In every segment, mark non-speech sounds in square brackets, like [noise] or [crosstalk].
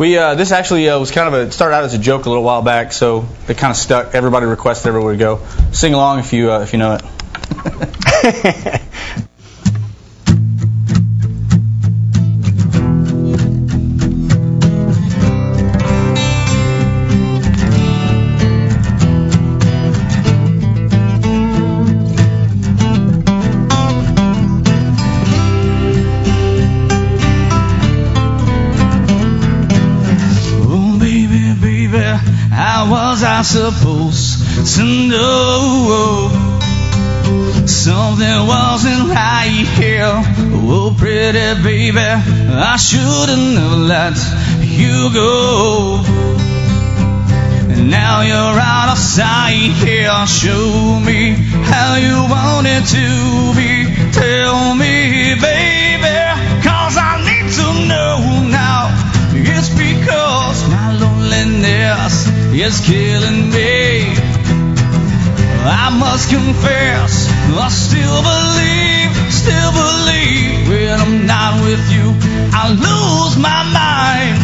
We uh, this actually uh, was kind of a started out as a joke a little while back, so it kind of stuck. Everybody requested everywhere to go. Sing along if you uh, if you know it. [laughs] baby, how was I supposed to know something wasn't right here? Oh, pretty baby, I shouldn't have let you go. Now you're out of sight here. Show me how you want it to be. Tell me, baby, loneliness is killing me. I must confess, I still believe, still believe when I'm not with you, I lose my mind.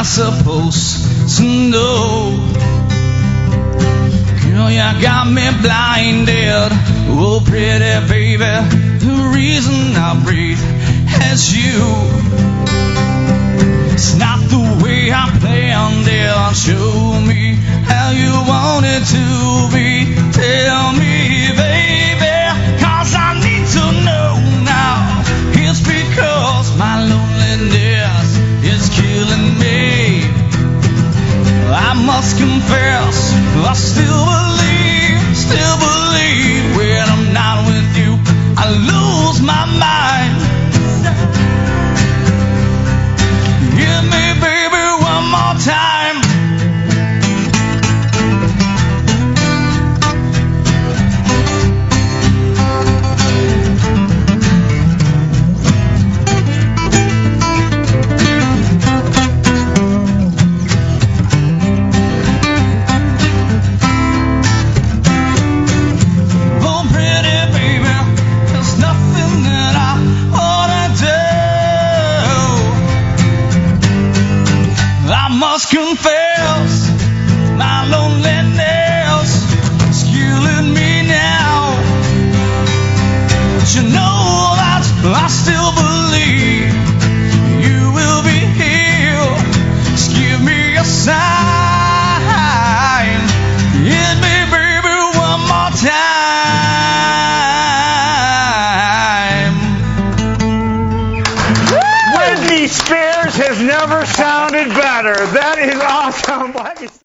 I supposed to know? Girl, you got me blinded. Oh, pretty baby, the reason I breathe is you. It's not the way I planned it. Show me how you want it to be. Confess, I still believe, still believe must confess, my loneliness is killing me now. But you know that I still believe you will be here. Just give me a sign. Hit me, baby, one more time. Britney Spears has never sounded better. That is awesome. [laughs]